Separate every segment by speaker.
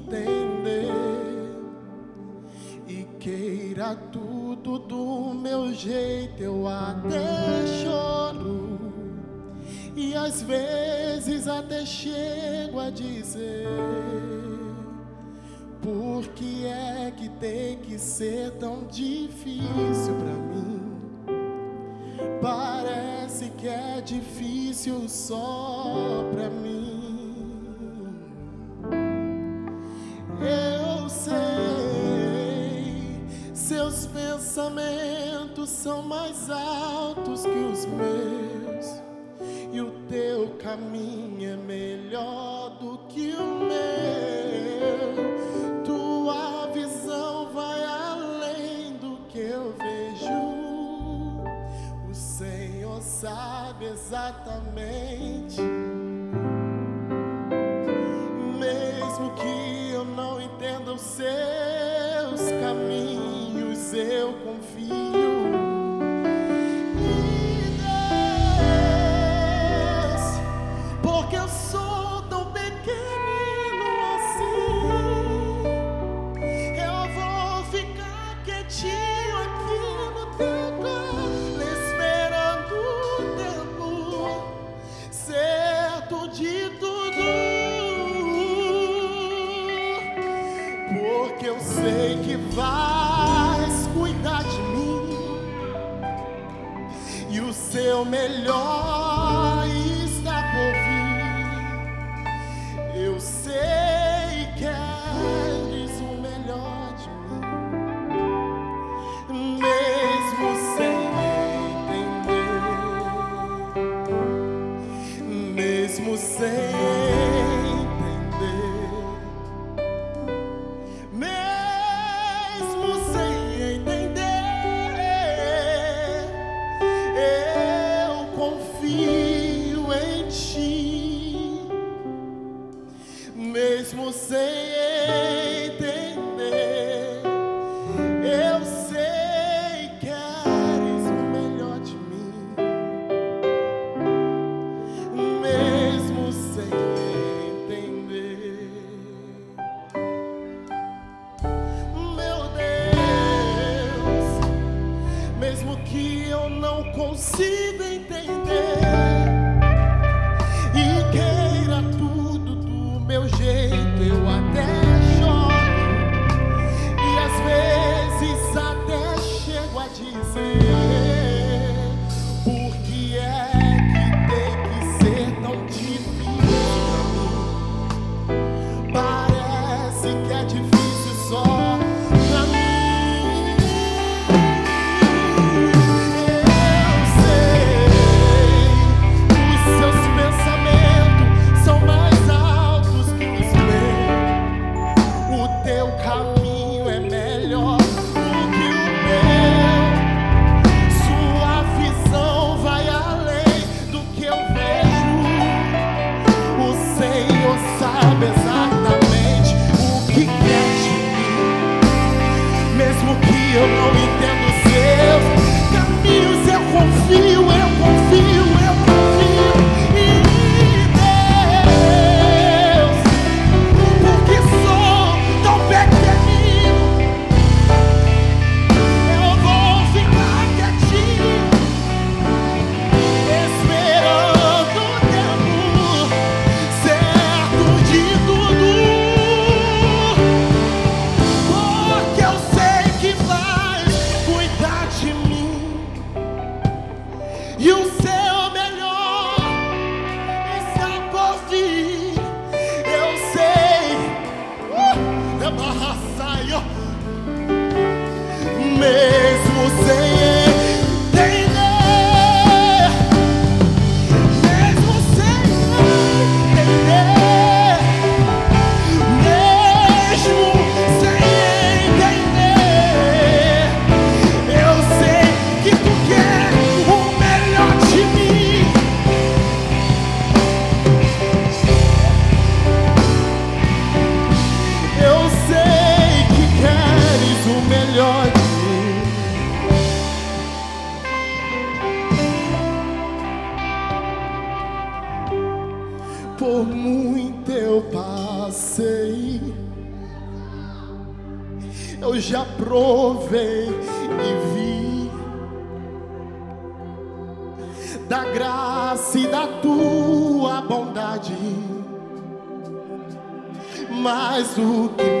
Speaker 1: entender e queira tudo do meu jeito, eu até choro e às vezes até chego a dizer. Por que é que tem que ser tão difícil para mim? Parece que é difícil só para mim. são mais altos que os meus, e o teu caminho é melhor do que o meu. Tua visão vai além do que eu vejo. O Senhor sabe exatamente. Mesmo que eu não entenda o ser. Meu eu já provei e vi. Da graça e da tua bondade, mais do que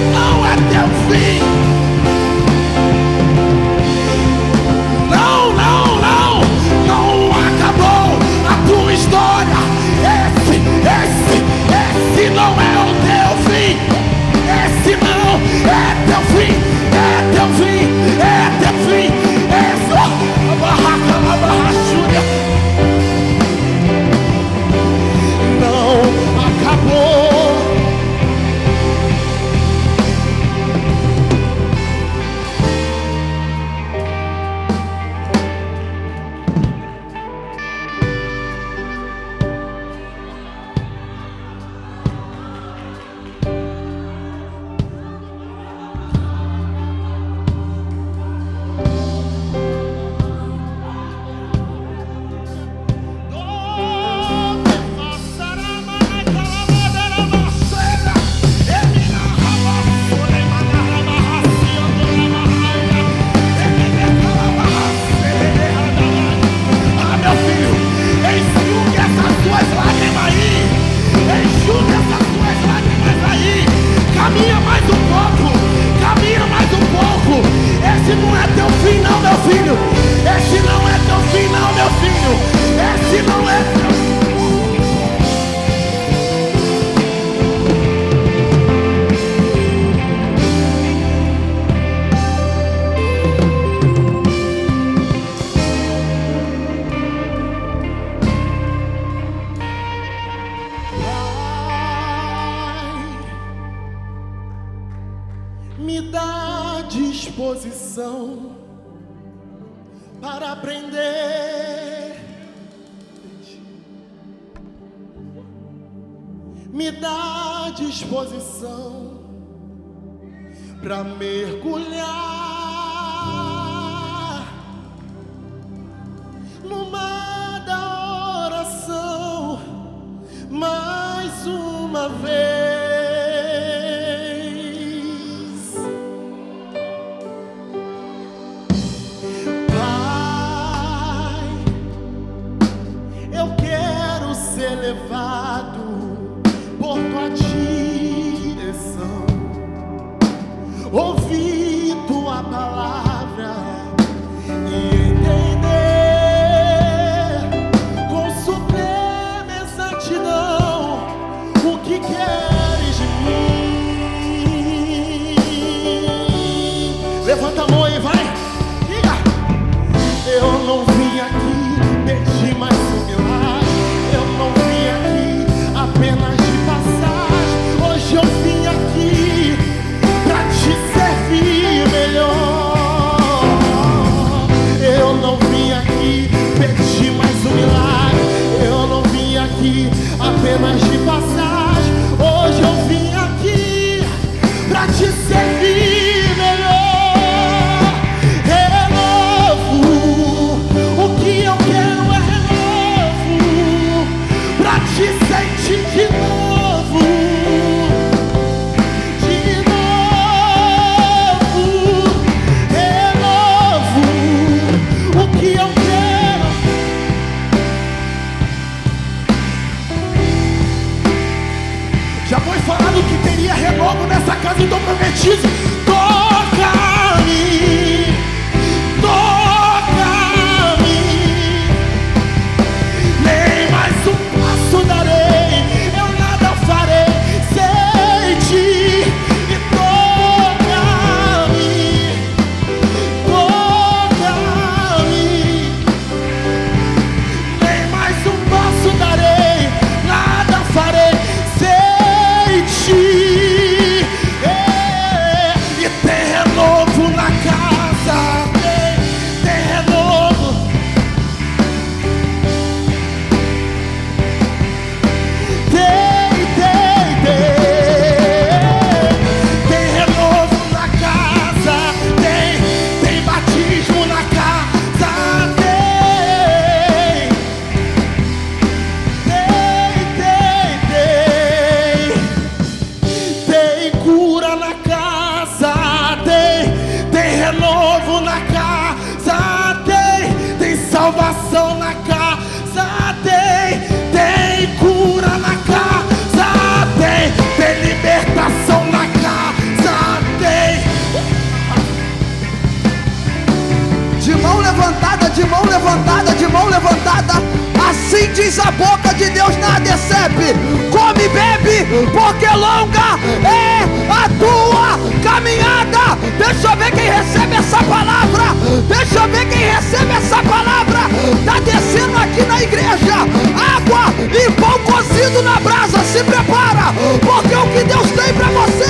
Speaker 1: Não até o fim. aprender. Me dá disposição para mergulhar no mar da oração mais uma vez. Já foi falado que teria renovo nessa casa, então profetizo. Todo
Speaker 2: levantada, de mão levantada. Assim diz a boca de Deus na decepe. Come e bebe, porque longa é a tua caminhada. Deixa eu ver quem recebe essa palavra. Deixa eu ver quem recebe essa palavra. Está descendo aqui na igreja. Água e pão cozido na brasa. Se prepara, porque o que Deus tem para você